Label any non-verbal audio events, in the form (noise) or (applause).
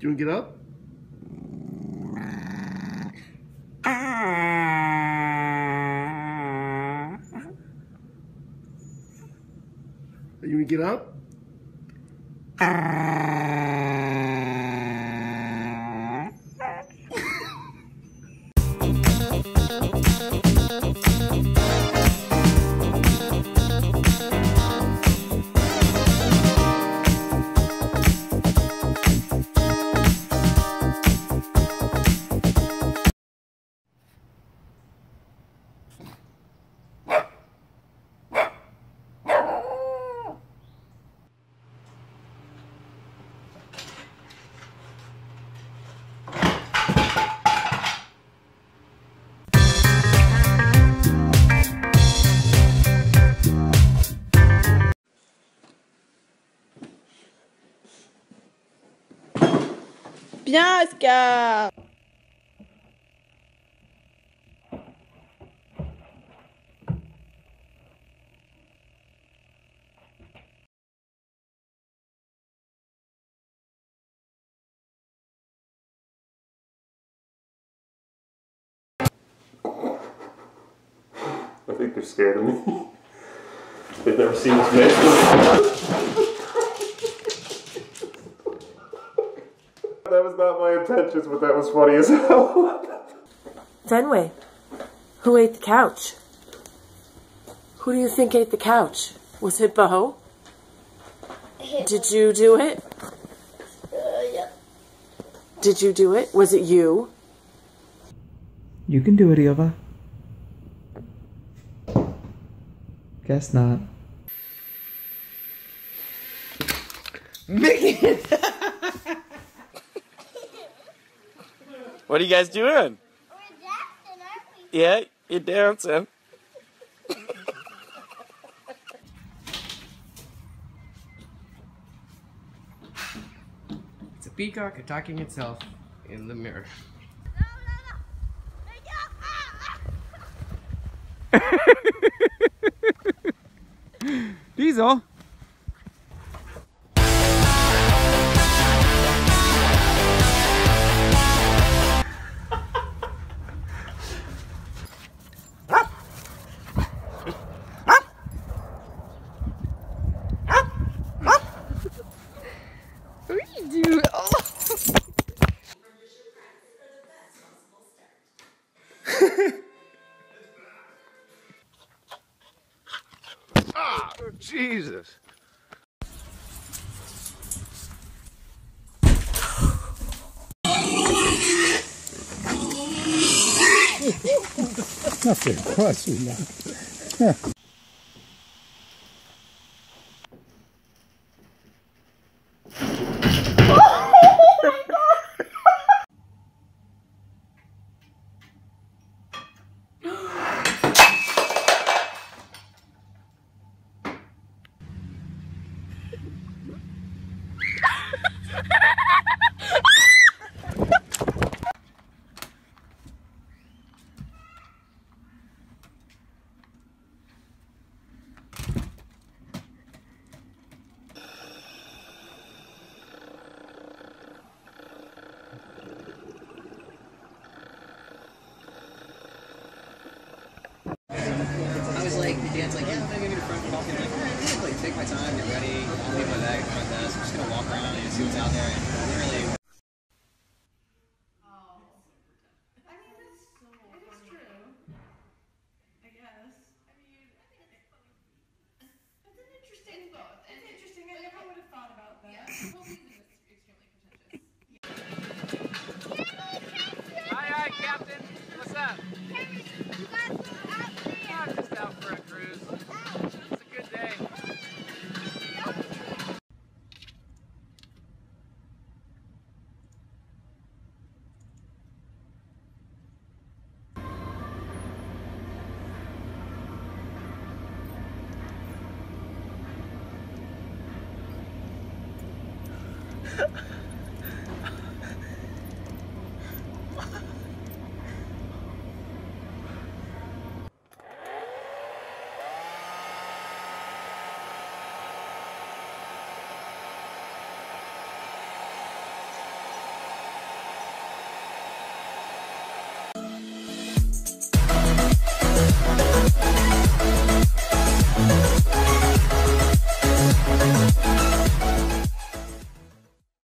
you want to get up? Are You want to get up? Bien, Oscar I think they're scared of me. (laughs) They've never seen this man. That was not my intentions, but that was funny as hell. (laughs) Fenway, who ate the couch? Who do you think ate the couch? Was it Bo? Did you do it? Yeah. Did you do it? Was it you? You can do it, Eva. Guess not. (laughs) What are you guys doing? Yeah, you're dancing. It's a peacock attacking itself in the mirror. (laughs) Diesel? (laughs) Ah, Jesus. Nothing, know. seals out there.